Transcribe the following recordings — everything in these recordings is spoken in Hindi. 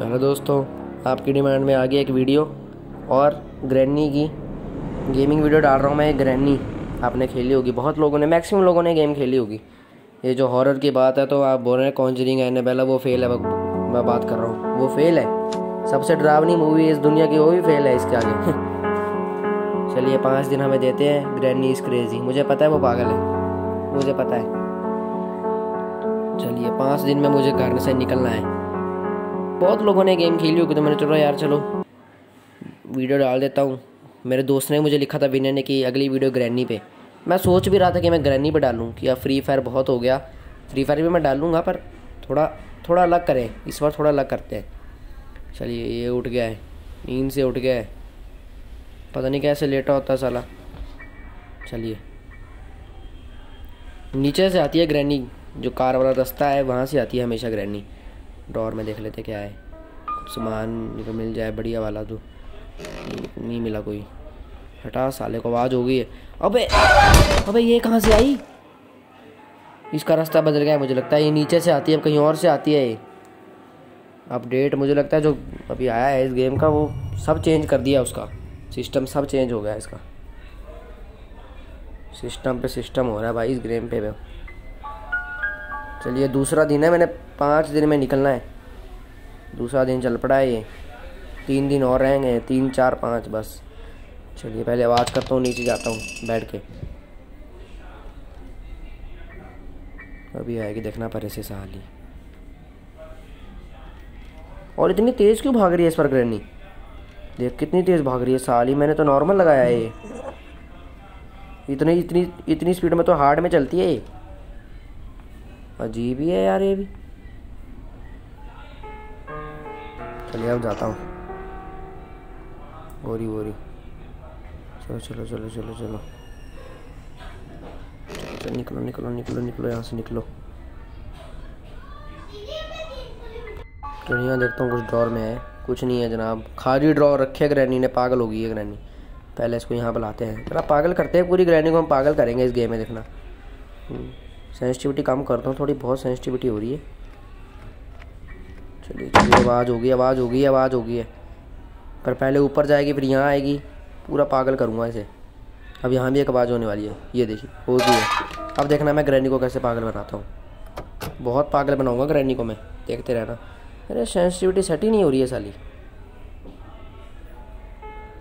तो हेलो दोस्तों, आपकी डिमांड में आ गया एक वीडियो और ग्रैनी की गेमिंग वीडियो डाल रहा हूँ मैं ग्रैनी आपने खेली होगी। बहुत लोगों ने मैक्सिमम लोगों ने गेम खेली होगी। ये जो हॉरर की बात है तो आप बोल रहे हैं कॉन्जरिंग एनेबेला वो फेल है मैं बात कर रहा हूँ। वो फेल है। सबसे डरावनी मूवी इस दुनिया की, वो भी फेल है इसके आगे। चलिए, पाँच दिन हमें देते हैं। ग्रैनी इज़ क्रेजी मुझे पता है वो पागल है। मुझे पता है। चलिए, पाँच दिन में मुझे घर से निकलना है। बहुत लोगों ने गेम खेली होगी तो मैंने चलो यार चलो। वीडियो डाल देता हूँ। मेरे दोस्त ने मुझे लिखा था विनय ने कि अगली वीडियो ग्रैनी पे। मैं सोच भी रहा था कि मैं ग्रैनी पे डालूँ कि अब फ्री फायर बहुत हो गया। फ्री फायर भी मैं डालूँगा पर थोड़ा थोड़ा अलग करें। इस बार थोड़ा अलग करते हैं। चलिए, ये उठ गया है। नींद से उठ गया है। पता नहीं कैसे लेटा होता साला। चलिए। नीचे से आती है ग्रैनी जो कार वाला रास्ता है, वहाँ से आती है हमेशा ग्रैनी डोर में देख लेते क्या है। कुछ सामान मिल जाए, बढ़िया वाला तो। नहीं मिला कोई। हटा, साले को आवाज़ हो गई है। अबे अबे, ये कहाँ से आई? इसका रास्ता बदल गया है, मुझे लगता है ये नीचे से आती है, अब कहीं और से आती है ये। अपडेट मुझे लगता है जो अभी आया है इस गेम का, वो सब चेंज कर दिया उसका। सिस्टम सब चेंज हो गया है इसका। सिस्टम पे सिस्टम हो रहा है भाई इस गेम पे चलिए, दूसरा दिन है, मैंने पाँच दिन में निकलना है। दूसरा दिन चल पड़ा है ये। तीन दिन और रहेंगे तीन, चार, पाँच, बस। चलिए, पहले आवाज़ करता हूँ, नीचे जाता हूँ, बैठ के। अभी आएगी, देखना पड़े से साली। और इतनी तेज़ क्यों भाग रही है इस पर ग्रैनी देख, कितनी तेज़ भाग रही है साली। मैंने तो नॉर्मल लगाया है ये। इतनी इतनी इतनी स्पीड में तो हार्ड में चलती है ये। अजीब ही है यार ये भी। चलिए अब जाता हूँ। गोरी गोरी। चलो चलो चलो चलो चलो। चलो, निकलो निकलो निकलो निकलो, यहाँ से निकलो। तो यहाँ देखता हूँ कुछ ड्रॉर में है। कुछ नहीं है जनाब। खाली ड्रॉर रखे ग्रैनी ने, पागल हो गई है ग्रैनी पहले इसको यहाँ पर लाते हैं। जरा पागल करते हैं पूरी ग्रैनी को, हम पागल करेंगे इस गेम में देखना। सेंसिटिविटी कम करता हूँ थोड़ी बहुत सेंसिटिविटी हो रही है। चलिए चलिए, आवाज़ होगी आवाज़ होगी आवाज़ होगी। है पर पहले ऊपर जाएगी, फिर यहाँ आएगी। पूरा पागल करूँगा इसे। अब यहाँ भी एक आवाज़ होने वाली है। ये देखिए, होती है। अब देखना मैं ग्रैनी को कैसे पागल बनाता हूँ। बहुत पागल बनाऊँगा ग्रैनी को मैं। देखते रहना। अरे सेंसिटिविटी सेट ही नहीं हो रही है साली।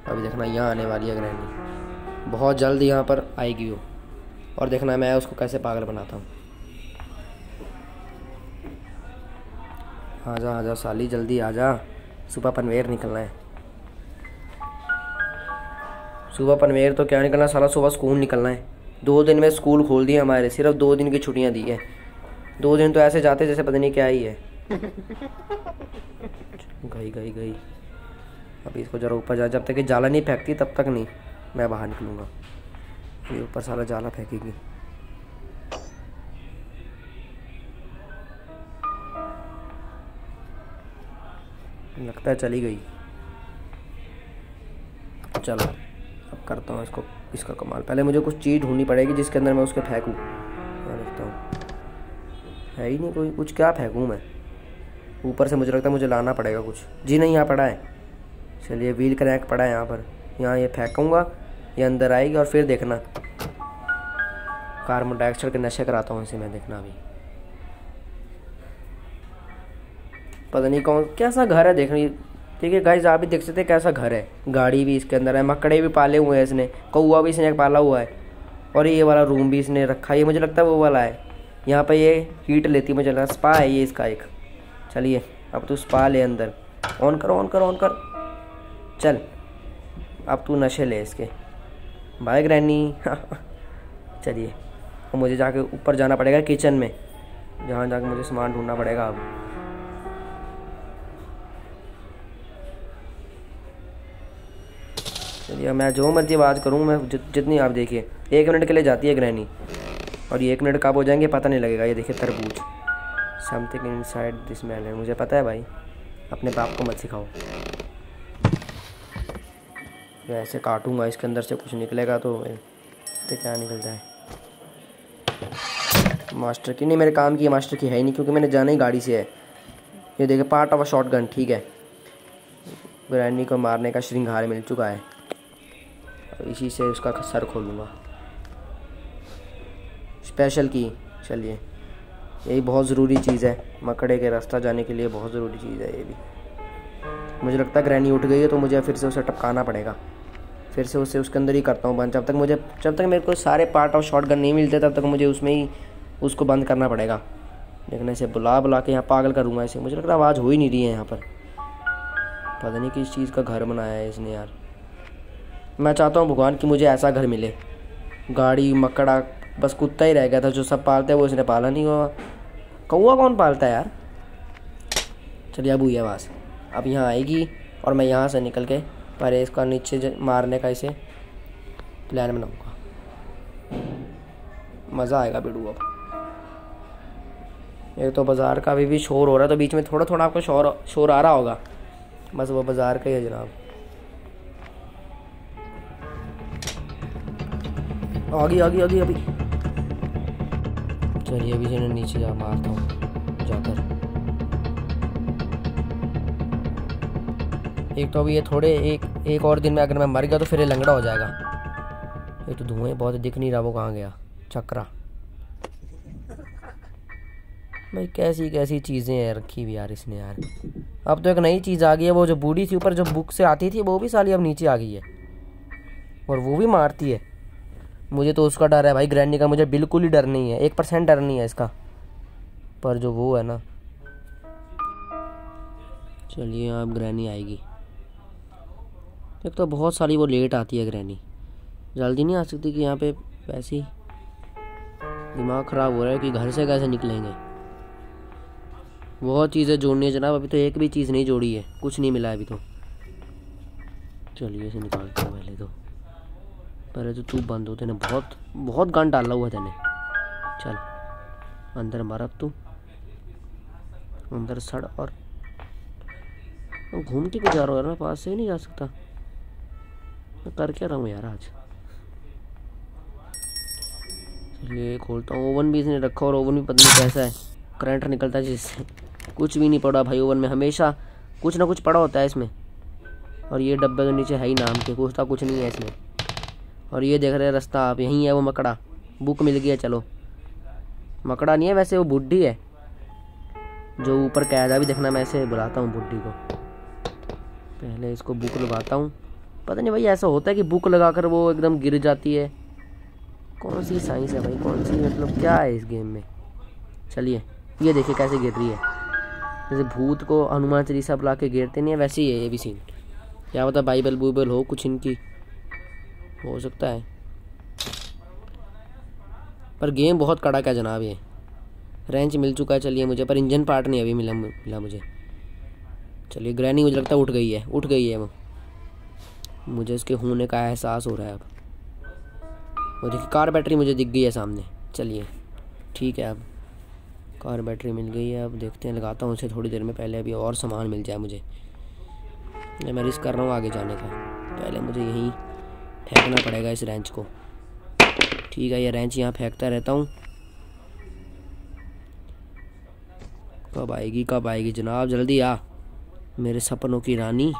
अभी देखना यहाँ आने वाली है ग्रैनी। बहुत जल्द यहाँ पर आएगी वो। और देखना मैं उसको कैसे पागल बनाता हूँ। आजा आजा, साली, जल्दी आजा। सुबह पनवेर निकलना है। सुबह पनवेर तो क्या निकलना सारा सुबह स्कूल निकलना है। दो दिन में स्कूल खोल दिए हमारे, सिर्फ़ दो दिन की छुट्टियाँ दी है। दो दिन तो ऐसे जाते जैसे पता नहीं क्या ही है। गई गई गई। अभी इसको ज़रा ऊपर जा, जब तक ये जाला नहीं फेंकती, तब तक नहीं, मैं बाहर निकलूँगा। ये ऊपर सारा जाला फेंकेगी। लगता है चली गई। चलो, अब करता हूँ इसको, इसका कमाल। पहले मुझे कुछ चीज़ ढूंढनी पड़ेगी जिसके अंदर मैं उसके फेंकूँ। देखता हूँ। है ही नहीं कोई, कुछ क्या फेंकूँ मैं? ऊपर से मुझे लगता है मुझे लाना पड़ेगा कुछ। जी नहीं, यहाँ पड़ा है। चलिए व्हील क्रैक पड़ा है यहाँ पर। यहाँ ये फेंकूँगा, ये अंदर आएगी और फिर देखना। कार्बन डाइऑक्साइड के नशे कराता हूँ इसे मैं, देखना अभी। पता नहीं कौन, कैसा घर है देखने ठीक है गाइज़ आप भी देख सकते हैं कैसा घर है। गाड़ी भी इसके अंदर है, मकड़े भी पाले हुए हैं इसने कौआ भी इसने पाला हुआ है। और ये वाला रूम भी इसने रखा है ये मुझे लगता है वो वाला है। यहाँ पर ये हीट लेती मुझे लगता है स्पा है ये इसका एक। चलिए, अब तू स्पा ले अंदर। ऑन कर ऑन कर ऑन कर। चल, अब तू नशे ले इसके। बाय ग्रैनी चलिए मुझे जाके ऊपर जाना पड़ेगा किचन में। जहाँ जाके मुझे सामान ढूंढना पड़ेगा अब। चलिए, मैं जो मर्ज़ी आवाज़ करूँ, मैं जितनी आप देखिए। एक मिनट के लिए जाती है ग्रहणी। और ये एक मिनट कब हो जाएँगे, पता नहीं लगेगा। ये देखिए तरबूज। Something inside this man मुझे पता है भाई। अपने बाप को मत सिखाओ। ऐसे काटूँगा, इसके अंदर से कुछ निकलेगा तो तो क्या निकलता है? मास्टर की, नहीं, मेरे काम की मास्टर की है ही नहीं, क्योंकि मैंने जाना ही गाड़ी से है। ये देखे part of a short gun ठीक है। ग्रैनी को मारने का श्रृंगार मिल चुका है। इसी से उसका सर खोलूँगा। स्पेशल की, चलिए। यही बहुत ज़रूरी चीज़ है। मकड़े के रास्ता जाने के लिए बहुत ज़रूरी चीज़ है ये भी। मुझे लगता है ग्रैनी उठ गई है तो मुझे फिर से उसे टपकाना पड़ेगा। फिर से उसे उसके अंदर ही करता हूँ बंद। जब तक मुझे, जब तक मेरे को सारे पार्ट ऑफ़ शॉर्ट गन नहीं मिलते, तब तक मुझे उसमें ही, उसको बंद करना पड़ेगा। लेकिन ऐसे बुला बुला के यहाँ पागल करूँगा इसे। मुझे लगता है आवाज़ हो ही नहीं रही है यहाँ पर। पता नहीं किस चीज़ का घर बनाया है इसने यार। मैं चाहता हूँ भगवान कि मुझे ऐसा घर मिले। गाड़ी, मकड़ा, बस कुत्ता ही रह गया था, जो सब पालते हैं, वो इसने पाला नहीं हुआ कौआ कौन पालता है यार? चलिए अब हुई आवाज़। अब यहाँ आएगी और मैं यहाँ से निकल के पर इसका नीचे मारने का इसे प्लान बनाऊँगा। मज़ा आएगा बिडू अब। एक तो बाज़ार का अभी भी शोर हो रहा है तो बीच में थोड़ा थोड़ा आपको शोर शोर आ रहा होगा। बस वो बाज़ार का ही है जनाब। आगे आगे आगे, अभी। चलिए, अभी से नीचे जा मारता हूँ, जाकर। एक तो अभी ये थोड़े, एक एक और दिन में अगर मैं मर गया तो फिर ये लंगड़ा हो जाएगा। ये तो धुएँ बहुत दिख नहीं रहा, वो कहाँ गया? चक्रा। भाई, कैसी कैसी चीज़ें हैं रखी हुई यार इसने यार। अब तो एक नई चीज़ आ गई है, वो जो बूढ़ी थी ऊपर जो बुक से आती थी, वो भी साली अब नीचे आ गई है। और वो भी मारती है। मुझे तो उसका डर है भाई ग्रैंडी का मुझे बिल्कुल ही डर नहीं है, एक परसेंट डर नहीं है इसका। पर जो वो है ना। चलिए, अब ग्रैनी आएगी। एक तो बहुत सारी वो लेट आती है ग्रैनी जल्दी नहीं आ सकती कि यहाँ पे वैसी दिमाग ख़राब हो रहा है कि घर से कैसे निकलेंगे। बहुत चीज़ें जोड़नी है जनाब, अभी तो एक भी चीज़ नहीं जोड़ी है। कुछ नहीं मिला है अभी तो। चलिए, इसे निकालते हैं पहले तो। पहले तो तू बंद हो, तेने बहुत बहुत गन डाला हुआ तेने। चल, अंदर मार अब तू। अंदर सड़ और घूम के जा रहा हूँ पास से ही नहीं जा सकता। मैं कर क्या रहा हूँ यार आज? चलिए खोलता हूँ। ओवन भी इसने रखा और ओवन भी पता नहीं कैसा है। करंट निकलता है जिससे कुछ भी नहीं पड़ा भाई ओवन में। हमेशा कुछ ना कुछ पड़ा होता है इसमें। और ये डब्बे के नीचे है ही नाम के, कुछ कुछ नहीं है इसमें। और ये देख रहे हैं रास्ता आप यहीं है वो मकड़ा। बुक मिल गया चलो। मकड़ा नहीं है वैसे, वो बुढ़ी है। जो ऊपर कैदा भी देखना, मैं ऐसे बुलाता हूँ बुढ़ी को। पहले इसको बुक लगाता हूँ। पता नहीं भाई, ऐसा होता है कि बुक लगाकर वो एकदम गिर जाती है। कौन सी साइंस है भाई, कौन सी मतलब क्या है इस गेम में? चलिए, ये देखिए कैसे गिर रही है। जैसे भूत को हनुमान चालीसा बुला के गिरते नहीं है, वैसे ही है ये भी सीन क्या पता बाइबल बुइबल हो कुछ इनकी। हो सकता है। पर गेम बहुत कड़ा क्या जनाब ये। रेंच मिल चुका है, चलिए मुझे, पर इंजन पार्ट नहीं अभी मिला मिला मुझे। चलिए ग्रैनी मुझे लगता है उठ गई है, उठ गई है वो मुझे इसके होने का एहसास हो रहा है अब। वो देखिए कार बैटरी मुझे दिख गई है सामने। चलिए, ठीक है अब। कार बैटरी मिल गई है अब, देखते हैं, लगाता हूँ उसे थोड़ी देर में, पहले अभी और सामान मिल जाए मुझे। मैं रिस्क कर रहा हूँ आगे जाने का। पहले मुझे यहीं फेंकना पड़ेगा इस रेंच को। ठीक है, ये रेंच यहाँ फेंकता रहता हूँ। कब आएगी कब आएगी? जनाब, जल्दी आ। मेरे सपनों की रानी।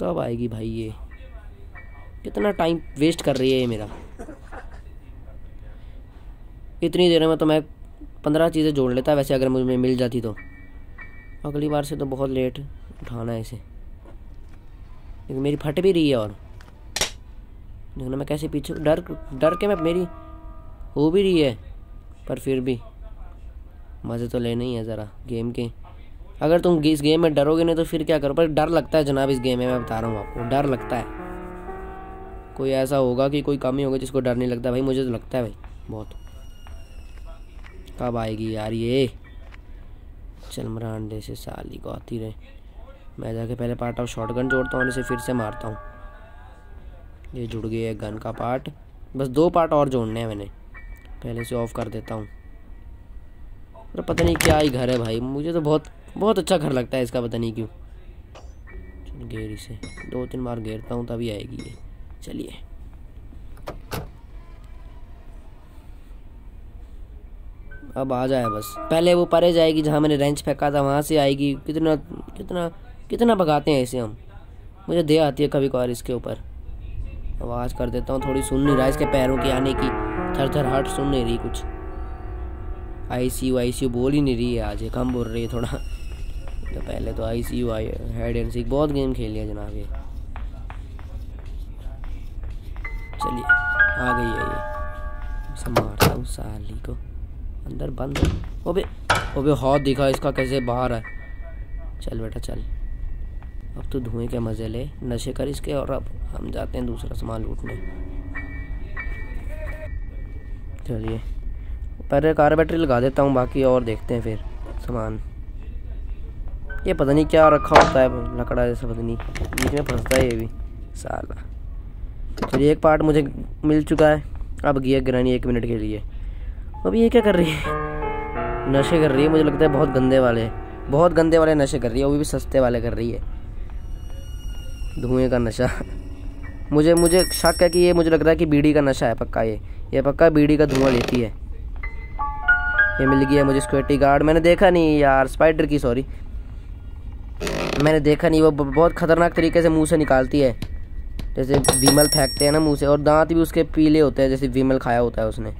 कब आएगी भाई ये? कितना टाइम वेस्ट कर रही है ये मेरा। इतनी देर में तो मैं पंद्रह चीज़ें जोड़ लेता, वैसे अगर मुझे मिल जाती तो। अगली बार से तो बहुत लेट उठाना है इसे। लेकिन मेरी फट भी रही है और। देखना मैं कैसे पीछे डर डर के मैं मेरी हो भी रही है, पर फिर भी। मज़े तो लेने ही है ज़रा, गेम के। अगर तुम इस गेम में डरोगे नहीं तो फिर क्या करो? पर डर लगता है जनाब इस गेम में, मैं बता रहा हूँ आपको। डर लगता है। कोई ऐसा होगा कि कोई कमी होगी जिसको डर नहीं लगता? भाई, मुझे तो लगता है भाई, बहुत। कब आएगी यार ये? चल मरान से साली को आती रहे। मैं जाके पहले पार्ट ऑफ़ शॉर्ट गन जोड़ता हूँ, इसे फिर से मारता हूँ। ये जुड़ गई है गन का पार्ट बस दो पार्ट और जोड़ने हैं मैंने। पहले से ऑफ़ कर देता हूँ। अरे पता नहीं क्या ही घर है भाई। मुझे तो बहुत बहुत अच्छा घर लगता है इसका, पता नहीं क्यों। घेर इसे। दो तीन बार घेरता हूँ, तभी आएगी ये। चलिए। अब आ जाए बस। पहले वो परे जाएगी, जहाँ मैंने रेंच फेंका था, वहाँ से आएगी। कितना कितना कितना भगाते हैं ऐसे हम? मुझे दे आती है कभी कभार इसके ऊपर। आवाज़ कर देता हूँ, थोड़ी सुन नहीं रहा इसके पैरों की आने की। थर थर हट सुन नहीं रही कुछ। आई see you I see you बोल ही नहीं रही है आज कम बोल रही है थोड़ा। तो पहले तो I see you I hide and seek बहुत गेम खेल लिया जनाब ये। चलिए, आ गई है ये। मारता हूँ साली को। अंदर बंद। ओबे ओबे हाथ दिखा इसका कैसे बाहर है। चल बेटा, चल। अब तो धुएँ के मज़े ले, नशे कर इसके और अब हम जाते हैं दूसरा सामान लूटने। चलिए, पहले कार बैटरी लगा देता हूँ, बाकी और देखते हैं फिर सामान। ये पता नहीं क्या रखा होता है, लकड़ा जैसा पता नहीं, बीच में फंसता है ये भी, साला। चलिए, एक पार्ट मुझे मिल चुका है, अब गया गिरानी एक मिनट के लिए। अब ये क्या कर रही है? नशे कर रही है, मुझे लगता है बहुत गंदे वाले, बहुत गंदे वाले नशे कर रही है, वो भी सस्ते वाले कर रही है। धुएँ का नशा। मुझे मुझे शक है कि ये मुझे लग रहा है कि बीड़ी का नशा है पक्का ये। ये पक्का बीड़ी का धुआँ लेती है। ये मिल गया मुझे सिक्योरिटी गार्ड मैंने देखा नहीं यार स्पाइडर की सॉरी मैंने देखा नहीं, वो बहुत ख़तरनाक तरीके से मुँह से निकालती है। जैसे विमल फेंकते हैं ना मुँह से, और दांत भी उसके पीले होते हैं, जैसे विमल खाया होता है उसने।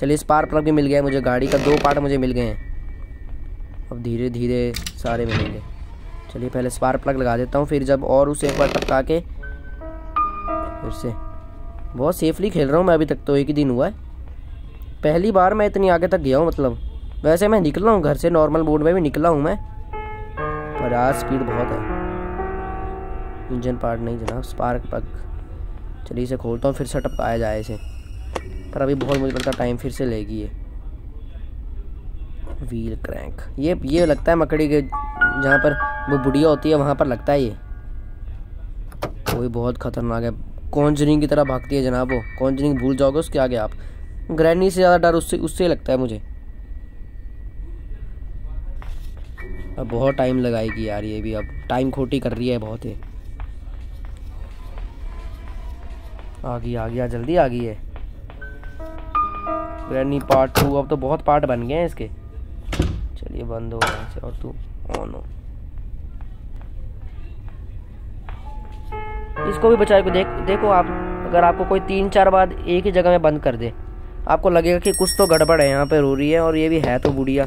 चलिए स्पार्क प्लग भी मिल गया मुझे गाड़ी का, दो पार्ट मुझे मिल गए हैं। अब धीरे धीरे सारे मिलेंगे। चलिए पहले स्पार्क प्लग लगा देता हूँ, फिर जब और उसे एक बार टपका के फिर से। बहुत सेफली खेल रहा हूँ मैं अभी तक तो एक ही दिन हुआ है। पहली बार मैं इतनी आगे तक गया हूँ मतलब। वैसे मैं निकला हूँ घर से नॉर्मल बोर्ड में भी निकला हूँ मैं। पर आज स्पीड बहुत है। इंजन पार्ट नहीं जनाब स्पार्क प्लग चलिए इसे खोलता हूँ, फिर से टपकाया जाए इसे। पर अभी बहुत मुझे लगता टाइम फिर से लेगी ये। Wheel crank. ये ये लगता है मकड़ी के जहाँ पर वो बुढ़िया होती है, वहाँ पर लगता है ये। वो भी बहुत खतरनाक है। कॉन्जरिंग की तरह भागती है जनाब वो। कॉन्जरिंग भूल जाओगे उसके आगे आप। ग्रैनी से ज़्यादा डर उससे उससे लगता है मुझे। अब बहुत टाइम लगाएगी यार ये भी। अब टाइम खोटी कर रही है बहुत ही आ गई आ गया जल्दी आ गई है ग्रैनी पार्ट टू। अब तो बहुत पार्ट बन गए हैं इसके। चलिए बंद हो गया और तू ऑन हो। इसको भी बचाए को देख, देखो आप, अगर आपको कोई तीन चार बार एक ही जगह में बंद कर दे, आपको लगेगा कि कुछ तो गड़बड़ है, यहाँ पे रो रही है, और ये भी है तो बुढ़िया।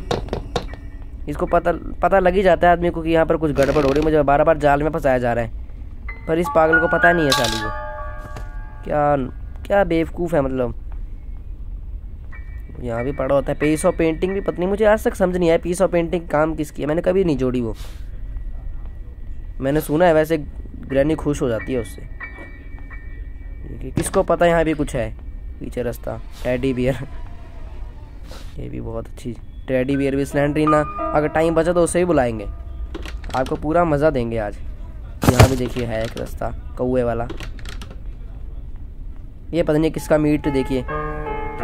इसको पता पता लग ही जाता है आदमी को कि यहाँ पर कुछ गड़बड़ हो रही है, मुझे बार बार जाल में फंसाया जा रहा है। पर इस पागल को पता नहीं है, साली को। क्या क्या बेवकूफ़ है मतलब। यहाँ भी पड़ा होता है। पीस ऑफ़ पेंटिंग भी पत्नी, मुझे आज तक समझ नहीं आया पीस ऑफ़ पेंटिंग काम किसकी है। मैंने कभी नहीं जोड़ी वो। मैंने सुना है, वैसे ग्रैनी खुश हो जाती है उससे। किसको पता यहाँ भी कुछ है? पीछे रास्ता टेडी बियर ये भी बहुत अच्छी। टेडी बियर भी स्लैंड्रीना अगर टाइम बचा तो उसे ही बुलाएँगे। आपको पूरा मज़ा देंगे आज। यहाँ भी देखिए, है एक रास्ता कौए वाला। ये पता नहीं किसका मीट देखिए।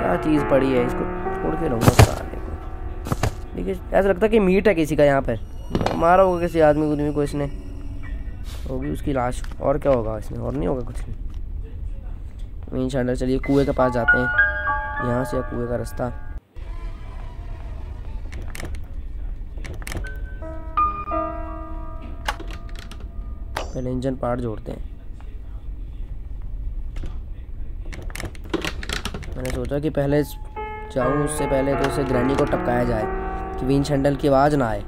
क्या चीज़ पड़ी है? इसको छोड़ के रहूँगा साले को। देखिए, ऐसा लगता है कि मीट है किसी का यहाँ पर मारा होगा किसी आदमी उदमी को इसने। होगी उसकी लाश। और क्या होगा इसमें? और नहीं होगा कुछ नहीं मेन चलिए कुएँ के पास जाते हैं। यहाँ से कुएँ का रास्ता। पहले इंजन पार्ट जोड़ते हैं मैंने सोचा कि पहले जाऊँ, उससे पहले तो उसे ग्रैनी को टपकाया जाए, कि विंच हैंडल की आवाज़ ना आए।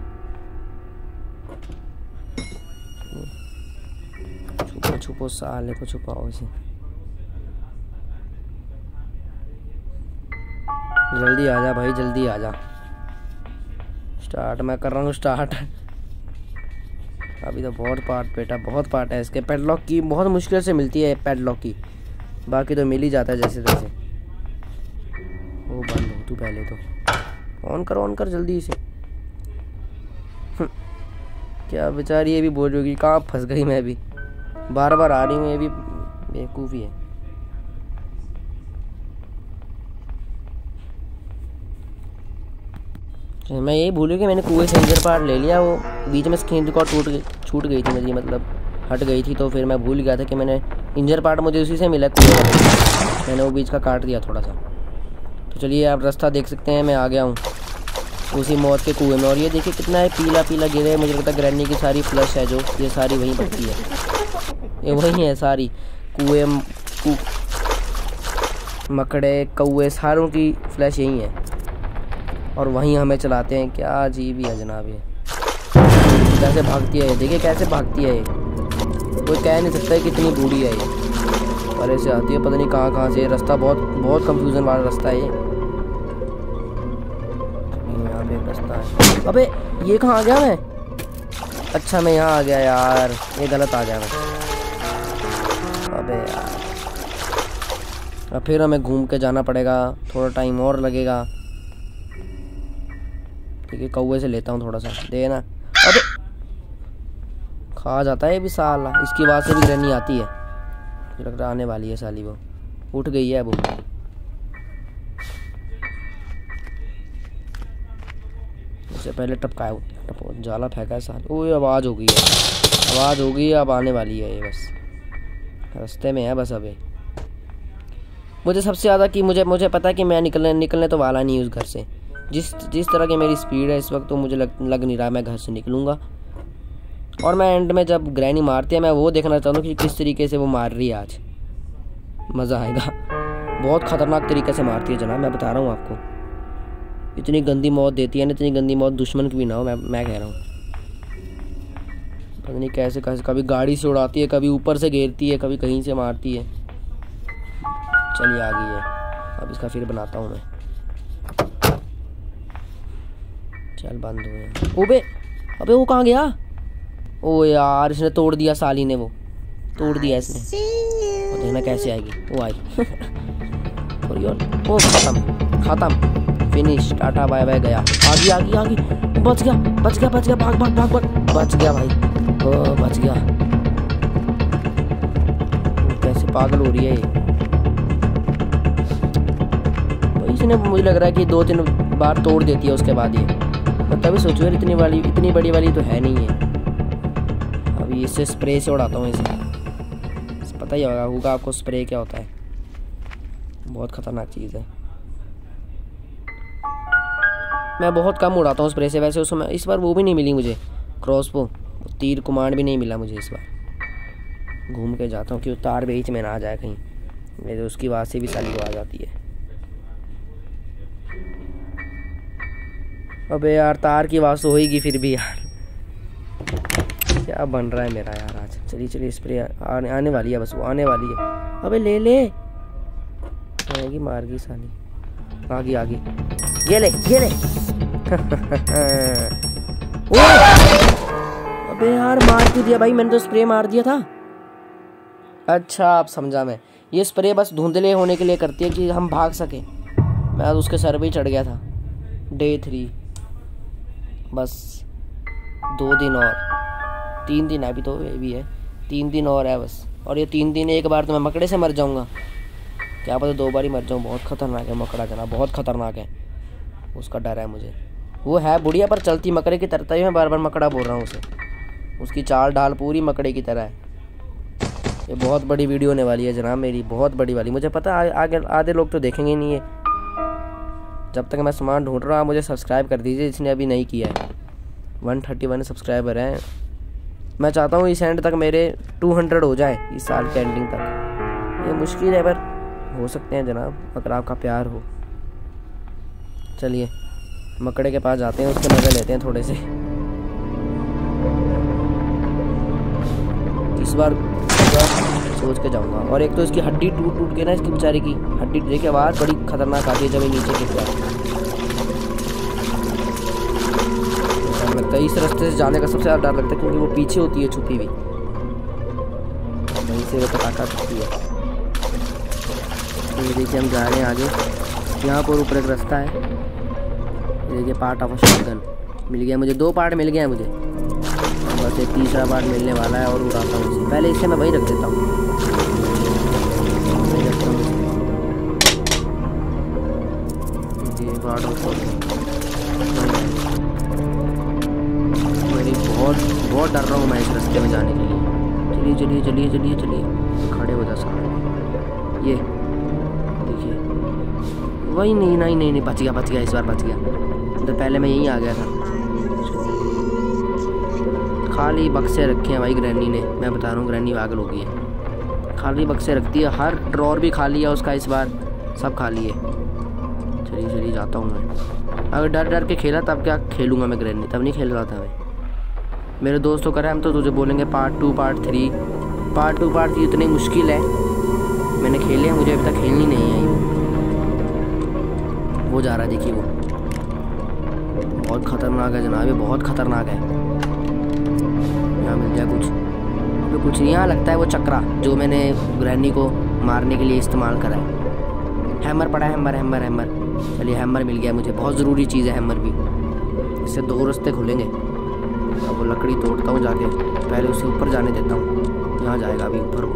छुपो छुपो, साले को छुपाओ इसे। जल्दी आ जा भाई, जल्दी आ जा स्टार्ट मैं कर रहा हूँ, स्टार्ट। अभी तो बहुत पार्ट बेटा, बहुत पार्ट है इसके। पेडलॉक की बहुत मुश्किल से मिलती है पेडलॉक की। बाकी तो मिल ही जाता है जैसे तैसे पहले तो। ऑन कर ऑन कर जल्दी से। क्या बेचारी ये भी बोल रही होगी, कहाँ फंस गई मैं भी? बार बार आ रही हूँ, ये भी बेवकूफ़ी है। मैं यही भूल कि मैंने कुएँ से इंजर पार्ट ले लिया, वो बीच में स्क्रीन रिकॉर्ड टूट गई, छूट गई थी मेरी मतलब हट गई थी तो फिर मैं भूल गया था कि मैंने इंजर पार्ट मुझे उसी से मिला कुएँ मैंने वो बीच का काट दिया थोड़ा सा। तो चलिए आप रास्ता देख सकते हैं मैं आ गया हूँ। उसी मौत के कुएँ में। और ये देखिए कितना है पीला पीला गिरे है। मुझे लगता है ग्रैनी की सारी फ्लश है जो ये सारी वहीं पड़ती है। ये वही है सारी। कुएँ कु, मकड़े कौए सारों की फ्लैश यही है। और वहीं हमें चलाते हैं। क्या अजीब ही है जनाब ये। कैसे भागती है ये? देखिए कैसे भागती है ये। कोई कह नहीं सकता कितनी बूढ़ी है ये। और से आती है, पता नहीं कहाँ कहाँ से रास्ता बहुत बहुत कंफ्यूजन वाला रास्ता है ये। यहाँ पे रास्ता है। अबे, ये कहाँ आ गया मैं? अच्छा मैं यहाँ आ गया यार। ये गलत आ गया मैं अबे यार। अब फिर हमें घूम के जाना पड़ेगा। थोड़ा टाइम और लगेगा। ठीक है कौए से लेता हूँ थोड़ा सा। दे ना। अबे! खा जाता है ये भी साला। इसकी आवाज़ से भी ग्रहणी आती है। लग रहा आने वाली है साली वो। उठ गई है वो। उससे पहले टपकाया टपो जाला फेंका है साल। ओ आवाज़ हो गई है। आवाज़ हो गई अब आने वाली है ये बस। रास्ते में है बस अभी मुझे सबसे ज़्यादा कि मुझे मुझे पता है कि मैं निकलने निकलने तो वाला नहीं उस घर से। जिस जिस तरह की मेरी स्पीड है इस वक्त तो मुझे लग, लग नहीं रहा मैं घर से निकलूँगा। और मैं एंड में जब ग्रैनी मारती है, मैं वो देखना चाहता हूँ कि किस तरीके से वो मार रही है आज। मज़ा आएगा। बहुत ख़तरनाक तरीके से मारती है जनाब, मैं बता रहा हूँ आपको। इतनी गंदी मौत देती है ना, इतनी गंदी मौत दुश्मन की भी ना हो, मैं मैं कह रहा हूँ। पता नहीं कैसे कैसे, कभी गाड़ी से उड़ाती है, कभी ऊपर से घेरती है, कभी कहीं से मारती है। चलिए आ गई है। अब इसका फिर बनाता हूँ मैं। चल बंद हुए ओबे, अबे वो कहाँ गया? ओ यार इसने तोड़ दिया साली ने वो। तोड़ दिया इसने। वो देखना कैसे आएगी। वो आई। और यार ओ खत्म। खत्म। फिनिश टाटा बाय बाय गया। आगी आगी आगी। बच गया बच गया बच गया। भाग भाग भाग भाग। बच गया भाई। ओ बच गया। कैसे पागल हो रही है ये। इसने मुझे लग रहा है कि दो तीन बार तोड़ देती है उसके बाद ये। तभी सोचू यार इतनी वाली इतनी बड़ी वाली तो है नहीं है अभी इससे स्प्रे से उड़ाता हूँ इसे। पता ही होगा होगा आपको स्प्रे क्या होता है। बहुत ख़तरनाक चीज़ है। मैं बहुत कम उड़ाता हूँ स्प्रे से, वैसे उसमें इस बार वो भी नहीं मिली मुझे। क्रॉसबो तीर कुमार भी नहीं मिला मुझे इस बार। घूम के जाता हूँ कि तार बीच में ना आ जाए कहीं। मेरे तो उसकी आवाज़ से भी साली आ जाती है। अबे यार, तार की आवाज़ तो होएगी फिर भी यार। क्या बन रहा है मेरा यार आज? चलिए चलिए स्प्रे आने आने वाली है, बस वो आने वाली है। अबे ले ले। आएगी मार गई साली। आगी आगी। ये ले ये ले। अबे यार, मार क्यों दिया भाई? मैंने तो स्प्रे मार दिया था। अच्छा आप समझा मैं। ये स्प्रे बस धुंधले होने के लिए करती है कि हम भाग सके। मैं आज उसके सर पे चढ़ गया था। डे थ्री बस, दो दिन और। तीन दिन अभी तो ये भी है। तीन दिन और है बस। और ये तीन दिन एक बार तो मैं मकड़े से मर जाऊँगा। क्या पता दो बार ही मर जाऊँ। बहुत ख़तरनाक है मकड़ा जना, बहुत ख़तरनाक है। उसका डर है मुझे। वो है बुढ़िया, पर चलती मकड़े की तरह ही मैं बार बार मकड़ा बोल रहा हूँ उसे। उसकी चाल डाल पूरी मकड़े की तरह है। ये बहुत बड़ी वीडियो होने वाली है जनाब मेरी, बहुत बड़ी वाली। मुझे पता है आगे, आधे लोग तो देखेंगे नहीं है जब तक मैं सामान ढूंढ रहा हूँ मुझे सब्सक्राइब कर दीजिए, जिसने अभी नहीं किया है। वन थर्टी वन सब्सक्राइबर हैं। मैं चाहता हूँ इस एंड तक मेरे टू हंड्रेड हो जाए, इस साल के एंडिंग तक। ये मुश्किल है, पर हो सकते हैं जनाब, अगर आपका प्यार हो। चलिए, मकड़े के पास जाते हैं, उसके मज़े लेते हैं थोड़े से। इस बार सोच के जाऊँगा। और एक तो इसकी हड्डी टूट टूट के ना, इसकी बेचारे की। हड्डी, देखिए, आवाज़ बड़ी खतरनाक आती है जब नीचे गिर लगता है इस रास्ते से जाने का सबसे ज़्यादा डर लगता है क्योंकि वो पीछे होती है, छुपी हुई। वहीं से वो पटाखा छुपती है। ये देखिए हम जा रहे हैं आगे। यहाँ पर ऊपर एक रास्ता है। देखिए पार्ट ऑफ़ शॉटगन मिल गया मुझे। दो पार्ट मिल गया है मुझे। बस एक तीसरा पार्ट मिलने वाला है और उड़ाता हूँ। इसे पहले इसे मैं वहीं रख देता हूँ। पार्ट ऑफ़ मेरी बहुत बहुत डर रहा हूँ मैं इस रास्ते में जाने के लिए। चलिए चलिए चलिए चलिए चलिए। खड़े हो जा सारे ये, देखिए। वही नहीं नहीं नहीं नहीं, बच गया बच गया, इस बार बच गया। तो पहले मैं यहीं आ गया था। खाली बक्से रखे हैं भाई ग्रैनी ने। मैं बता रहा हूँ, ग्रैनी पागल हो गई है। खाली बक्से रखती है। हर ड्रॉर भी खाली है उसका इस बार। सब खाली है। चलिए चलिए, जाता हूँ मैं। अगर डर डर के खेला तब क्या खेलूँगा मैं ग्रैनी? तब नहीं खेल रहा था मैं। मेरे दोस्त करे हम तो तुझे बोलेंगे part two part three part two part three इतनी मुश्किल है। मैंने खेले हैं, मुझे अभी तक खेलनी नहीं आई। वो जा रहा देखिए वो। बहुत खतरनाक है जनाब, ये बहुत खतरनाक है। यहाँ मिल जाए कुछ। तो कुछ नहीं, यहाँ लगता है वो चक्रा, जो मैंने ग्रैनी को मारने के लिए इस्तेमाल करा है। हैमर पड़ा हैमर हैमर हैमर। चलिए हैमर मिल गया मुझे। बहुत ज़रूरी चीज़ है हैमर भी। इससे दो रस्ते खुलेंगे। अब वो लकड़ी तोड़ता हूँ जाके। पहले उसे ऊपर जाने देता हूँ। यहाँ जाएगा अभी ऊपर वो।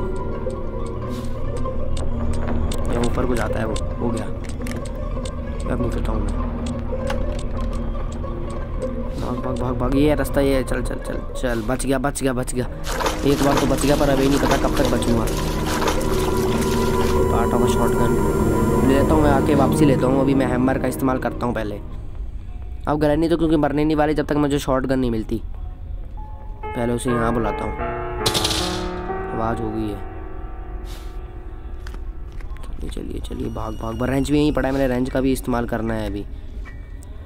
यहाँ ऊपर को जाता है वो, हो गया। अब निकलता हूँ। मैं भाग भाग भाग भाग। ये रास्ता, ये है चल चल चल चल। बच गया बच गया बच गया। एक बार तो बच गया, पर अभी नहीं पता कब तक बचूँगा। पार्ट ऑफ़ शॉर्ट गन ले लेता हूँ, मैं आके वापसी लेता हूँ। अभी मैं हैमर का इस्तेमाल करता हूँ पहले। अब ग्रैनी तो क्योंकि मरने नहीं वाली जब तक मुझे शॉर्ट गन नहीं मिलती। पहले उसे यहाँ बुलाता हूँ। आवाज़ हो गई है। चलिए चलिए चलिए, भाग भाग। रेंज भी यहीं पड़ा है, मैंने रेंज का भी इस्तेमाल करना है अभी।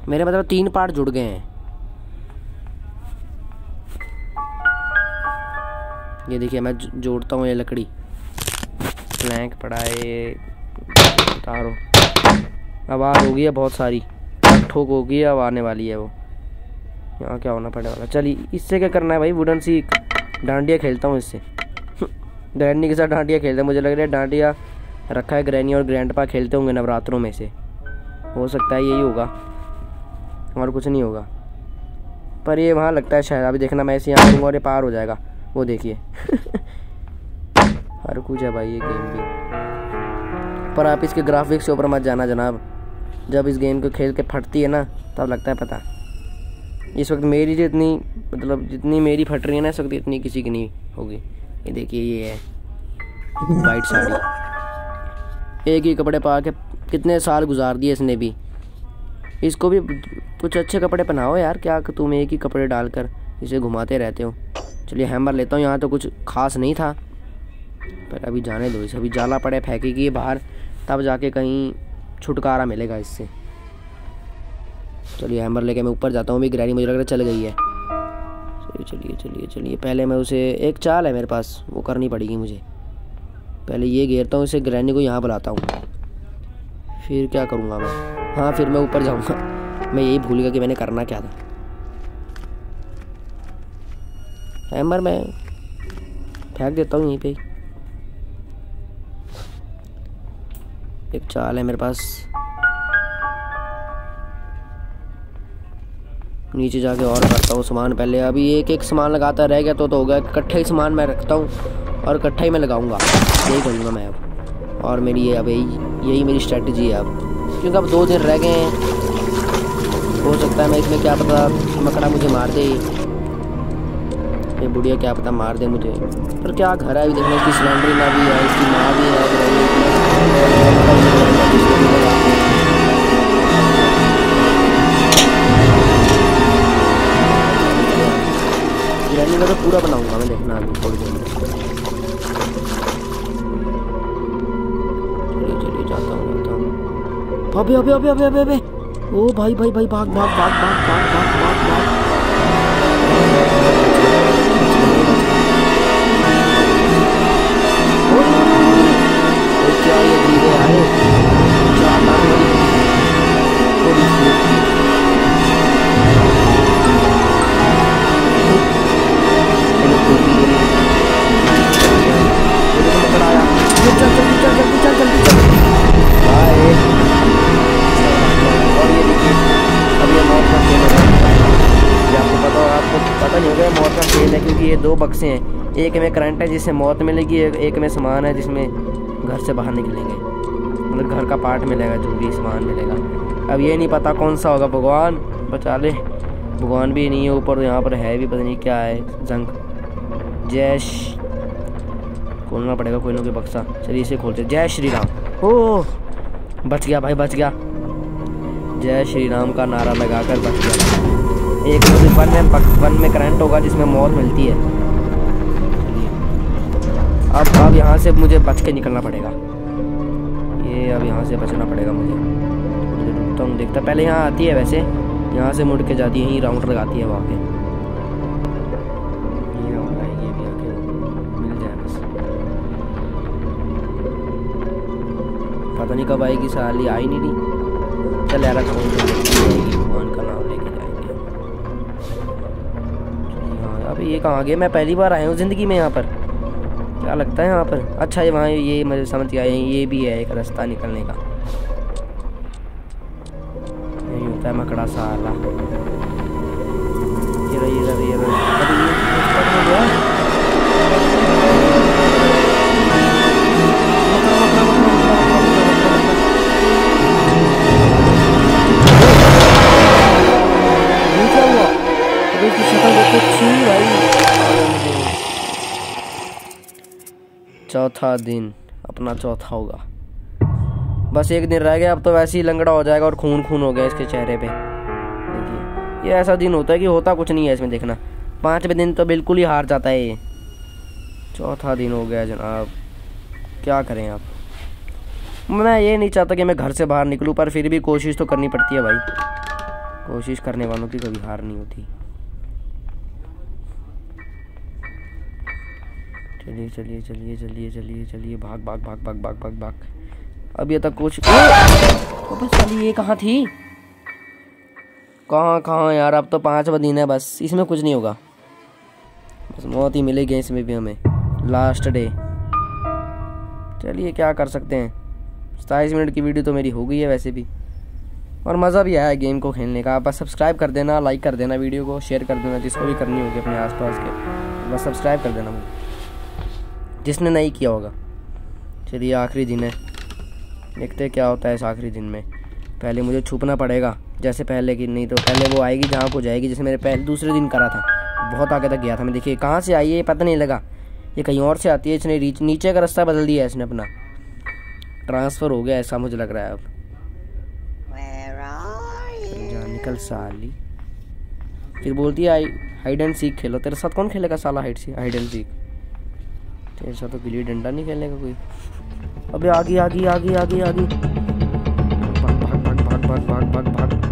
मेरे मतलब तीन पार्ट जुड़ गए हैं। ये देखिए, मैं जोड़ता हूँ ये लकड़ी। प्लैंक पड़ा है, ये तारो। आवाज़ हो गई है बहुत सारी। ठोक हो गई अब आने वाली है वो। यहाँ क्या होना पड़ने वाला। चलिए, इससे क्या करना है भाई? वुडन सी डांडिया खेलता हूँ इससे। ग्रैंडी के साथ डांडिया खेलते हैं। मुझे लग रहा है डांडिया रखा है ग्रैनी और ग्रैंड खेलते होंगे नवरात्रों में से। हो सकता है यही होगा। और कुछ नहीं होगा। पर ये वहाँ लगता है शायद। अभी देखना, मैं ऐसे यहाँ और ये पार हो जाएगा। वो देखिए। हर कुछ है भाई ये गेम भी पर आप इसके ग्राफिक्स के ऊपर मत जाना जनाब। जब इस गेम को खेल के फटती है ना, तब लगता है पता। इस वक्त मेरी जितनी मतलब जितनी मेरी फट रही है ना, इस वक्त इतनी किसी की नहीं होगी। ये देखिए, ये है। वाइट साड़ी। एक ही कपड़े पा के कितने साल गुजार दिए इसने भी। इसको भी कुछ अच्छे कपड़े पहनाओ यार, क्या तुम एक ही कपड़े डालकर इसे घुमाते रहते हो। चलिए, हैमर लेता हूँ, यहाँ तो कुछ खास नहीं था। पर अभी जाने दो, इसे अभी जाला पड़े, फेंकेगी बाहर, तब जाके कहीं छुटकारा मिलेगा इससे। चलिए हैमर लेके मैं ऊपर जाता हूँ भी ग्रैनी मुझे लग रहा चल गई है। चलिए चलिए चलिए चलिए, पहले मैं उसे, एक चाल है मेरे पास, वो करनी पड़ेगी मुझे। पहले ये घेरता हूँ, इसे ग्रैनी को यहाँ बुलाता हूँ। फिर क्या करूँगा मैं? हाँ फिर मैं ऊपर जाऊँगा। मैं यही भूल गया कि मैंने करना क्या था। हैमर मैं फेंक देता हूँ यहीं पे। एक चाल है मेरे पास। नीचे जाके और करता हूँ सामान पहले। अभी एक एक सामान लगाता रह गया तो तो हो गया। इकट्ठा ही सामान मैं रखता हूँ और इकट्ठा ही मैं लगाऊँगा। यही करूँगा मैं अब। और मेरी ये अब यही यही मेरी स्ट्रेटजी है अब। क्योंकि अब दो दिन रह गए हैं। हो सकता है मैं इसमें क्या पता मकड़ा मुझे मार दे। ये बुढ़िया क्या पता मार दे मुझे। पर क्या घर है अभी देखना इसकी सिलेंडर ना भी है, इसकी माँ भी है। मैं तो पूरा बनाऊँगा मैं देखना अभी थोड़ी देर चलिए चलिए, जाता हूँ जाता हूँ। अबे अबे अबे अबे अबे ओ, भाई भाई भाई भाग भाग भाग भाग भाग भाग। बक्से हैं। एक में करंट है जिससे मौत मिलेगी, एक में सामान है जिसमें घर से बाहर निकलेंगे। मतलब घर का पार्ट मिलेगा, जो भी सामान मिलेगा। अब ये नहीं पता कौन सा होगा, भगवान। बचा ले। भगवान भी नहीं है ऊपर, यहाँ पर है भी, पता नहीं क्या है। जंग। जैश खोलना पड़ेगा कोई ना कोई बक्सा। चलिए इसे खोलते जय श्री राम। ओ, बच गया भाई, बच गया। जय श्री राम का नारा लगाकर बच गया। एक वन में वन में करंट होगा जिसमें मौत मिलती है। अब अब यहाँ से मुझे बच के निकलना पड़ेगा। ये अब यहाँ से बचना पड़ेगा मुझे। रुकता हूँ, देखता पहले यहाँ आती है वैसे। यहाँ से मुड़ के जाती है, यहीं राउंड लगाती है वहाँ पे। पता नहीं कब आएगी, साली आई नहीं नहीं चल यार भगवान का नाम लेके जाएँगे हाँ अभी ये कहाँ गए मैं पहली बार आया हूँ ज़िंदगी में यहाँ पर। क्या लगता है यहाँ पर? अच्छा ये वहाँ ये मुझे समझ गया, ये भी है एक रास्ता निकलने का। नहीं होता है मकड़ा साला चौथा दिन अपना चौथा होगा। बस एक दिन रह गया, अब तो वैसे ही लंगड़ा हो जाएगा और खून खून हो गया इसके चेहरे पे। देखिए, ये ऐसा दिन होता है कि होता कुछ नहीं है इसमें देखना। पाँचवें दिन तो बिल्कुल ही हार जाता है ये। चौथा दिन हो गया जनाब। क्या करें आप? मैं ये नहीं चाहता कि मैं घर से बाहर निकलूँ, पर फिर भी कोशिश तो करनी पड़ती है भाई। कोशिश करने वालों की कभी हार नहीं होती। चलिए चलिए चलिए चलिए चलिए चलिए, भाग भाग भाग भाग भाग भाग भाग। अभी तक कुछ चलिए, ये कहाँ थी? कहाँ कहाँ यार, अब तो पाँच दिन है बस, इसमें कुछ नहीं होगा। बस मौत ही मिलेगी इसमें भी हमें लास्ट डे चलिए, क्या कर सकते हैं? सताईस मिनट की वीडियो तो मेरी हो गई है वैसे भी। और मज़ा भी आया गेम को खेलने का। बस सब्सक्राइब कर देना लाइक कर देना वीडियो को शेयर कर देना, जिसको भी करनी होगी अपने आसपास के। बस सब्सक्राइब कर देना मुझे। जिसने नहीं किया होगा। चलिए आखिरी दिन है। देखते क्या होता है इस आखिरी दिन में। पहले मुझे छुपना पड़ेगा जैसे पहले की नहीं तो पहले वो आएगी जहाँ को जाएगी जैसे मेरे पहले दूसरे दिन करा था। बहुत आगे तक गया था मैं। देखिए कहाँ से आई है ये पता नहीं लगा। ये कहीं और से आती है इसने रीच नीचे का रास्ता बदल दिया है इसने अपना। ट्रांसफ़र हो गया ऐसा मुझे लग रहा है अब। निकल साली। फिर बोलती है हाइड एंड सीख खेलो। तेरे साथ कौन खेलेगा साला हाइड सी हाइड एंड सीख ऐसा तो गिली डंडा नहीं खेलने का कोई अबे आगे आगे आगे आगे आगे भाग भाग भाग भाग भाग भाग भाग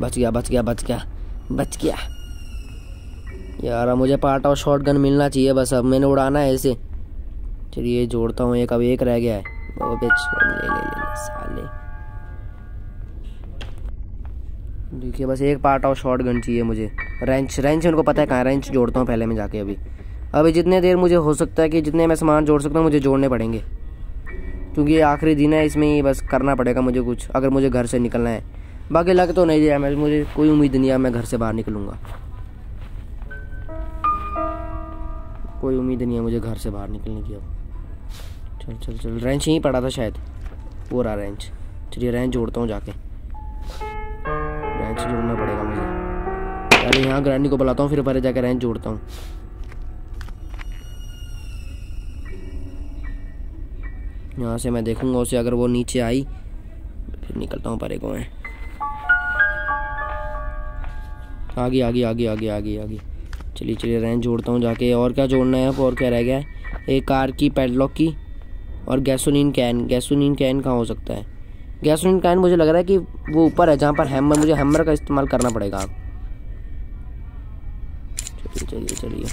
बच गया बच गया बच गया बच गया यार मुझे पार्ट और शॉर्ट गन मिलना चाहिए बस अब मैंने उड़ाना है ऐसे चलिए जोड़ता हूँ एक अब एक रह गया है वो बेच ले ले ले ले साले। देखिए, बस एक पार्ट और शॉर्ट गन चाहिए मुझे। रेंच रेंच उनको पता है कहाँ रेंच जोड़ता हूँ पहले मैं जाके अभी। अभी जितने देर मुझे हो सकता है कि जितने मैं सामान जोड़ सकता हूँ, मुझे जोड़ने पड़ेंगे। क्योंकि आखिरी दिन है, इसमें ही बस करना पड़ेगा मुझे कुछ, अगर मुझे घर से निकलना है। बाकी लग तो नहीं दिया मैं मुझे कोई उम्मीद नहीं है, मैं घर से बाहर निकलूँगा। कोई उम्मीद नहीं है मुझे घर से बाहर निकलने की अब। चल चल चल। रेंच यहीं पड़ा था शायद। वो रहा रेंच चलिए रेंच जोड़ता हूँ जाके। रेंच जोड़ना पड़ेगा मुझे। पहले यहाँ ग्रैंडी को बुलाता हूँ, फिर पहले जाकर रेंच जोड़ता हूँ। यहाँ से मैं देखूँगा उसे, अगर वो नीचे आई, फिर निकलता हूँ परे को मैं आगे आगे आगे आगे आगे आगे। चलिए चलिए रेंच जोड़ता हूँ जाके। और क्या जोड़ना है? और क्या रह गया है? एक कार की पेडलॉक की। और गैसोलिन कैन गैसोलिन कैन कहाँ हो सकता है? गैसोलिन कैन मुझे लग रहा है कि वो ऊपर है, जहाँ पर हैमर मुझे हैमर का इस्तेमाल करना पड़ेगा। चलिए चलिए चलिए।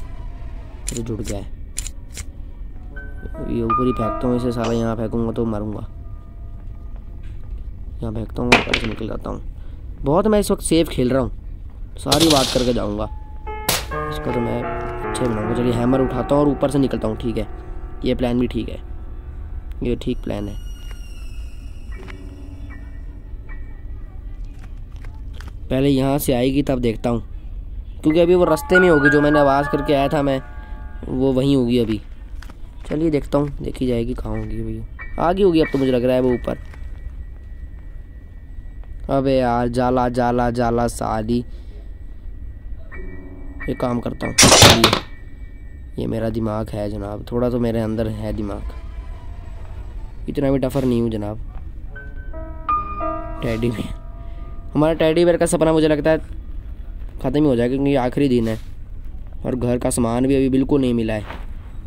चलिए जुड़ गया है। ये ऊपर ही फेंकता हूँ, इसे सारा यहाँ फेंकूँगा तो मरूँगा। यहाँ फेंकता हूँ ऊपर से निकल जाता हूँ। बहुत मैं इस वक्त सेफ़ खेल रहा हूँ। सारी बात करके जाऊँगा। इसका तो मैं अच्छे बनाऊँगा। चलिए हैमर उठाता हूँ और ऊपर से निकलता हूँ, ठीक है। ये प्लान भी ठीक है। ये ठीक प्लान है। पहले यहाँ से आएगी तब देखता हूँ। क्योंकि अभी वो रास्ते में होगी जो मैंने आवाज़ करके आया था मैं वो वहीं होगी अभी। चलिए देखता हूँ देखी जाएगी कहाँ होगी भैया आगे होगी अब तो मुझे लग रहा है वो ऊपर। अबे यार जाला जाला जाला साली। ये काम करता हूँ ये, ये मेरा दिमाग है जनाब थोड़ा तो मेरे अंदर है दिमाग। इतना भी टफर नहीं हूँ, जनाब। टैडी में। हमारा टैडी बेयर का सपना मुझे लगता है ख़त्म ही हो जाएगा, क्योंकि आखिरी दिन है। और घर का सामान भी अभी बिल्कुल नहीं मिला है।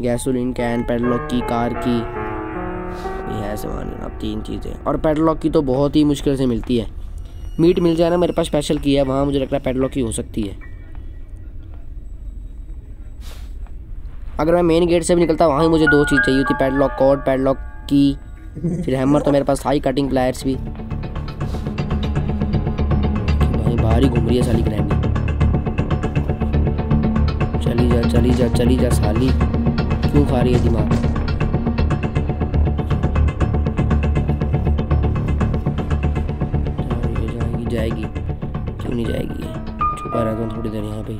गैसोलीन कैन पेडलॉक की कार की। ये है सामान, जनाब, तीन चीज़ें। और पेडलॉक की तो बहुत ही मुश्किल से मिलती है। मीट मिल जाए ना, मेरे पास स्पेशल की है, वहाँ मुझे लगता है पेडलॉक की हो सकती है। अगर मैं मेन गेट से भी निकलता, वहाँ ही मुझे दो चीज़ चाहिए थी पेडलॉक कॉड पैडलॉक की फिर हैमर तो मेरे पास था ही कटिंग प्लायर्स भी। भाई, बाहर ही घूम रही है साली ग्रैंडी चली जा चली जा चली जा साली। क्यों खा रही है दिमाग? जाएगी क्यों नहीं जाएगी? छुपा रहता हूँ थोड़ी देर यहाँ पे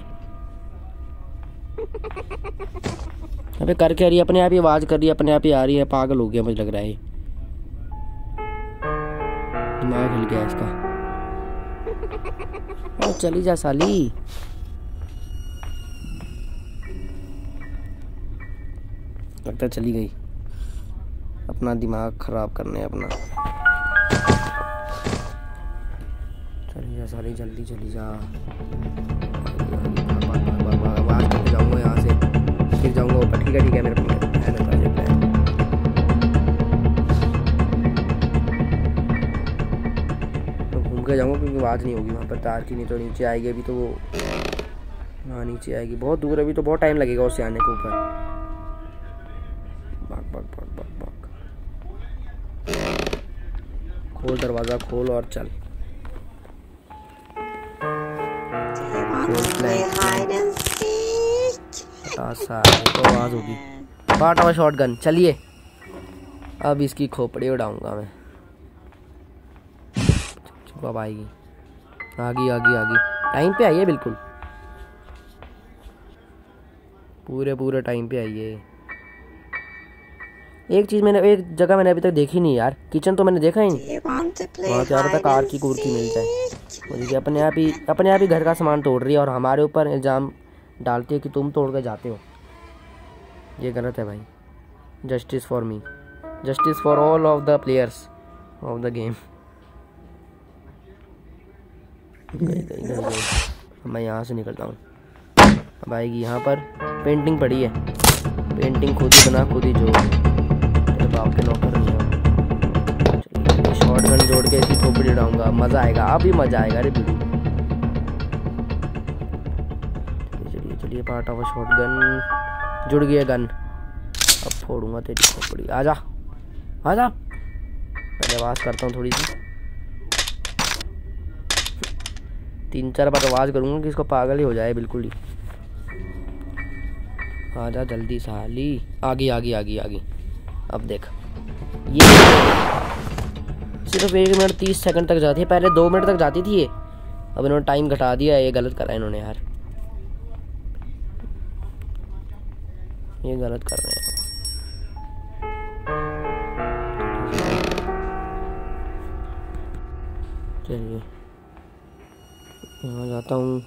अबे, कर क्या रही है? अपने आप ही आवाज़ कर रही है, अपने आप ही आ रही है। पागल हो गया मुझे लग रहा है दिमाग हिल गया इसका। ओ, चली जा साली। लगता चली गई। अपना दिमाग खराब करने, अपना। चली जा साली, जल्दी चली जा। जाऊँगा यहाँ से। फिर जाऊँगा ठीक है ठीक है, मेरे पास घूम के जाऊँगा क्योंकि आवाज़ नहीं होगी वहाँ पर। तार की नहीं तो नीचे आएगी अभी तो वो हाँ नीचे आएगी। बहुत दूर अभी तो बहुत टाइम लगेगा उससे आने के ऊपर। भाग भाग भाग भाग भाग। खोल दरवाज़ा खोल और चल। तो आवाज़ होगी। पार्ट ऑफ़ शॉर्ट गन चलिए। अब इसकी खोपड़ी उड़ाऊँगा मैं। अब आएगी। आगी आगी आगी। टाइम पे आई है बिल्कुल। पूरे पूरे टाइम पे आई है। एक चीज़ मैंने, एक जगह मैंने अभी तक देखी नहीं यार। किचन तो मैंने देखा ही नहीं। वहाँ क्या पता कार की कूर की मिल जाए। अपने आप ही, अपने आप ही घर का सामान तोड़ रही है और हमारे ऊपर इल्ज़ाम डालती है कि तुम तोड़ कर जाते हो। ये गलत है भाई। Justice for me justice for all of the players of the game मैं यहाँ से निकलता हूँ। अब आएगी यहाँ पर। पेंटिंग पड़ी है। पेंटिंग खुद ही बना, खुद ही जो बाप के नौकर नहीं है। शॉर्ट गन जोड़ के इसी खोपड़ी उड़ाऊँगा। मज़ा आएगा। आप ही मज़ा आएगा अरे बिल्कुल चलिए चलिए पार्ट ऑफ़ शॉर्ट गन जुड़ गया गन अब फोड़ूँगा तेरी खोपड़ी। आजा। आजा। पहले आवाज़ करता हूँ थोड़ी सी। तीन चार बार आवाज़ करूँगा कि इसको पागल ही हो जाए, बिल्कुल ही। आ जा जल्दी साली। आगे आगे आगे आगे। अब देख। ये सिर्फ़ एक मिनट तीस सेकंड तक जाती है। पहले दो मिनट तक जाती थी ये। अब इन्होंने टाइम घटा दिया, ये गलत करा इन्होंने यार। ये गलत कर रहे हैं। चलिए। यहाँ जाता हूँ।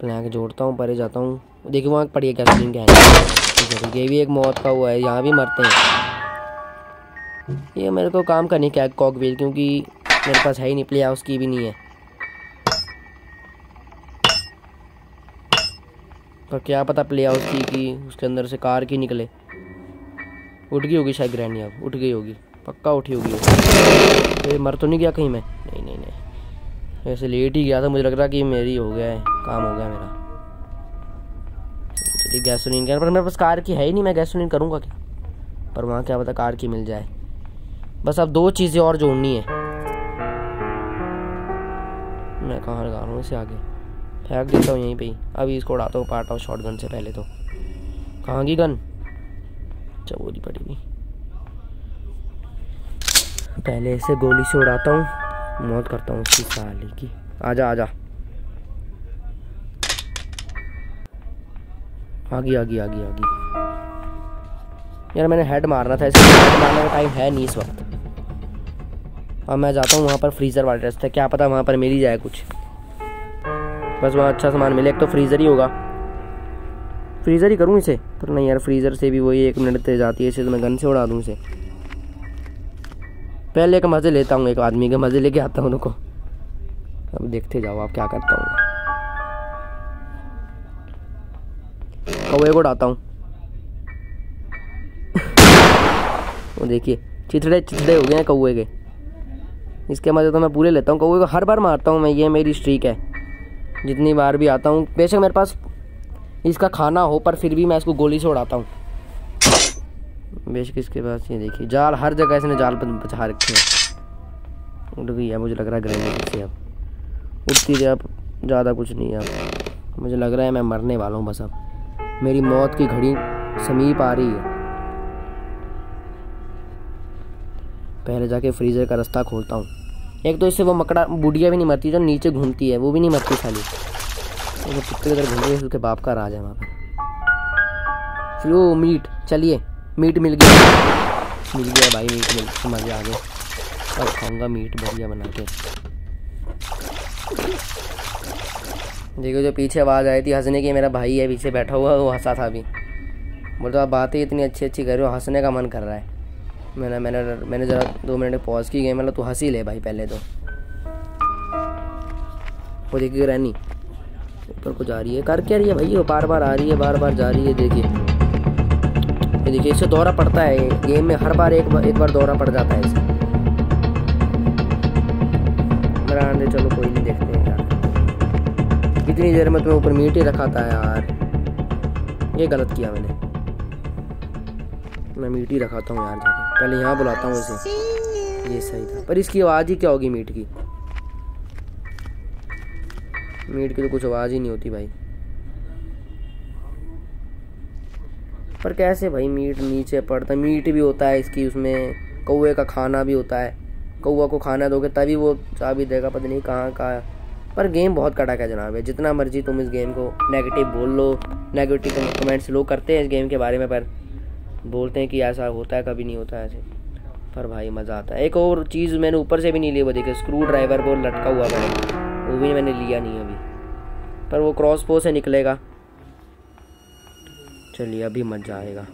प्लैंक जोड़ता हूँ, परे जाता हूँ। देखिए वहाँ पड़ी है गैसोलीन के ये भी एक मौत का हुआ है, यहाँ भी मरते हैं। ये मेरे को काम करनी क्या कॉक व्हील क्योंकि मेरे पास है ही नहीं प्ले हाउस की भी नहीं है। पर क्या पता प्ले हाउस की कि उसके अंदर से कार की निकले। उठ गई होगी शायद ग्रैंडी अब उठ गई होगी। पक्का उठी होगी मर तो नहीं गया कहीं मैं? ऐसे लेट ही गया था, मुझे लग रहा कि मेरी हो गया है, काम हो गया मेरा। चलिए गैसोलीन कर पर मेरे पास कार की है ही नहीं, मैं गैसोलीन करूँगा क्या? पर वहाँ क्या पता कार की मिल जाए। बस अब दो चीज़ें और जोड़नी है। मैं कहाँ लगा रहा हूँ इसे आगे? फेंक देता हूँ यहीं पे ही। अभी इसको उड़ाता हूँ पार्ट ऑफ़ शॉर्ट गन से पहले तो। कहाँ की गन चबोली पड़ेगी पहले इसे गोली से उड़ाता हूँ। मौत करता हूँ उसकी साली की। आजा आजा। आगी आगी आगी आगी। यार मैंने हेड मारना था इसके हेड मारने का टाइम है नहीं इस वक्त। अब मैं जाता हूँ वहाँ पर फ्रीज़र वाले रास्ते क्या पता वहाँ पर मिल ही जाए कुछ। बस वहाँ अच्छा सामान मिले, एक तो फ्रीज़र ही होगा। फ्रीज़र ही करूँ इसे? पर नहीं यार फ्रीज़र से भी वही एक मिनट तेज आती है, इसे तो मैं गन से उड़ा दूँ इसे। पहले एक मज़े लेता हूँ, एक आदमी के मज़े लेके आता हूँ उनको अब देखते जाओ आप क्या करता हूँ। कौए को उड़ाता हूँ। वो देखिए, चिथड़े चिथड़े हो गए हैं कौए के। इसके मज़े तो मैं पूरे लेता हूँ। कौए को हर बार मारता हूँ मैं, ये मेरी स्ट्रीक है। जितनी बार भी आता हूँ, बेशक मेरे पास इसका खाना हो, पर फिर भी मैं इसको गोली से उड़ाता हूँ। बेशक इसके पास ये देखिए। जाल, हर जगह इसने जाल पर बचा रखे हैं। उड़ गई है, मुझे लग रहा है ग्रेनेड से अब। उठती है अब, ज़्यादा कुछ नहीं है अब। मुझे लग रहा है मैं मरने वाला हूँ बस अब। मेरी मौत की घड़ी समीप आ रही है। पहले जाके फ्रीज़र का रास्ता खोलता हूँ। एक तो इससे वो मकड़ा, बुढ़िया भी नहीं मरती, जो नीचे घूमती है, वो भी नहीं मरती खाली। वो कुत्ते घूम रही है, उसके बाप का राज है वहाँ पर वो मीट, चलिए। मीट मिल गया। मिल गया भाई, मीट मिल मज़े आ गए अब खाऊँगा मीट, बढ़िया बना के। देखो, जो पीछे आवाज़ आई थी, हंसने की, मेरा भाई है, पीछे बैठा हुआ, वो हंसा था अभी। बोलते आप बातें इतनी अच्छी अच्छी कर रहे हो, हंसने का मन कर रहा है। मैंने मैंने मैंने ज़रा दो मिनट पॉज की गई मतलब तू हँसी ले भाई, पहले तो। वो देखिए रहनी ऊपर को जा रही है। कर क्या रही है भाई? वो बार बार आ रही है बार बार जा रही है, देखिए। ये देखिए, इससे दौरा पड़ता है, गेम में हर बार एक बार एक बार दौरा पड़ जाता है इसे चलो कोई नहीं, देखते हैं यार इतनी देर में तुम्हें ऊपर मीट ही रखा था यार। ये गलत किया मैंने। मैं मीट ही रखाता हूँ यार जाके। पहले यहाँ बुलाता हूँ इसे। ये सही था। पर इसकी आवाज़ ही क्या होगी मीट की? मीट की तो कुछ आवाज़ ही नहीं होती भाई। पर कैसे भाई मीट नीचे पड़ता है? मीट भी होता है इसकी, उसमें कौए का खाना भी होता है। कौआ को खाना दोगे तभी वो चाबी देगा, पता नहीं कहाँ कहाँ पर गेम बहुत कड़क है जनाब है जितना मर्ज़ी तुम इस गेम को नेगेटिव बोल लो। नेगेटिव कमेंट्स लोग करते हैं इस गेम के बारे में, पर बोलते हैं कि ऐसा होता है, कभी नहीं होता ऐसे। पर भाई मज़ा आता है। एक और चीज़ मैंने ऊपर से भी नहीं ली, वो देखिए स्क्रू ड्राइवर वो लटका हुआ मैंने, वो भी मैंने लिया नहीं अभी। पर वो क्रॉस पो से निकलेगा। चलिए अभी मज़ा आएगा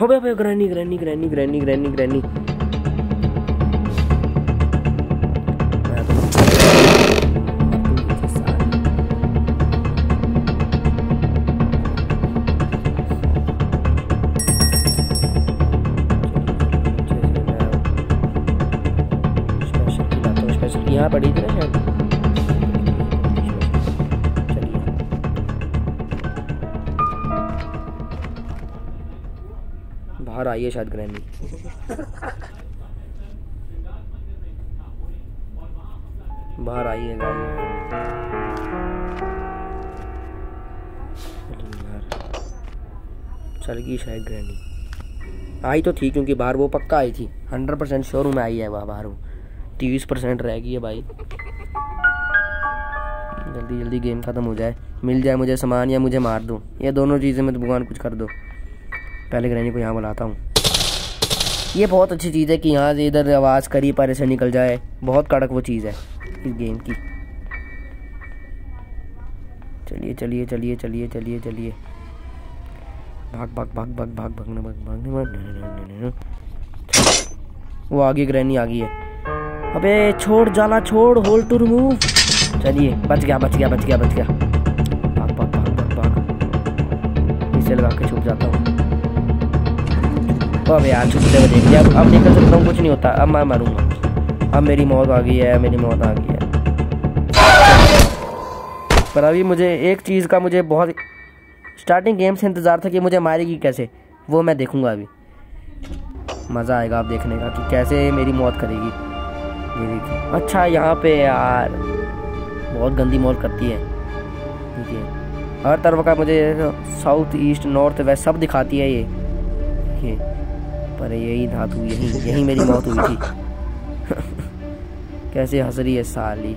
हो भाई Granny Granny Granny Granny Granny Granny आई है शायद ग्रैनी बाहर आई है चल गई शायद ग्रैनी आई तो थी क्योंकि बाहर वो पक्का आई थी। हंड्रेड परसेंट शोरूम में आई है वहाँ बाहर हूँ तीस परसेंट रह गई है भाई। जल्दी जल्दी गेम ख़त्म हो जाए। मिल जाए मुझे सामान या मुझे मार दो। ये दोनों चीज़ें में तो भगवान कुछ कर दो। पहले ग्रैनी को यहाँ बुलाता हूँ ये बहुत अच्छी चीज़ है कि यहाँ से इधर आवाज़ करी पर ऐसे निकल जाए बहुत कड़क वो चीज़ है इस गेम की चलिए चलिए चलिए चलिए चलिए चलिए भाग भाग भाग भाग भाग भागने भाग भागने भाग वो आगे ग्रैनी आ गई है अबे छोड़ जाला छोड़ होल टू रिमूव चलिए बच गया बच गया बच गया बच गया भाग भाग भाग भाग भाग इसे लगा के छुप जाता हूँ अबे यार छुपते हुए देख लिया अब निकल सकता हूँ कुछ नहीं होता। अब मैं मरूँगा। अब मेरी मौत आ गई है, मेरी मौत आ गई है। पर अभी मुझे एक चीज़ का मुझे बहुत स्टार्टिंग गेम से इंतज़ार था कि मुझे मारेगी कैसे। वो मैं देखूँगा अभी। मज़ा आएगा आप देखने का कि कैसे मेरी मौत करेगी। देखिए। अच्छा यहाँ पे यार, बहुत गंदी मौत करती है। देखिए। हर तरफ़ का मुझे साउथ ईस्ट नॉर्थ वेस्ट सब दिखाती है ये। पर यही धातु, यही यही मेरी मौत हुई थी। कैसे हंस रही है साली?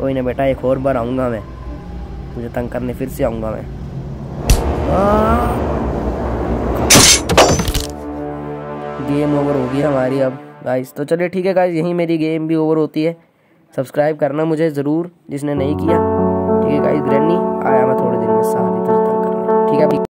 कोई ना बेटा, एक और बार आऊँगा मैं। मुझे तंग करने फिर से आऊँगा मैं। गेम ओवर होगी हमारी अब। गाइस तो चलिए ठीक है गाइस यहीं मेरी गेम भी ओवर होती है। सब्सक्राइब करना मुझे ज़रूर, जिसने नहीं किया।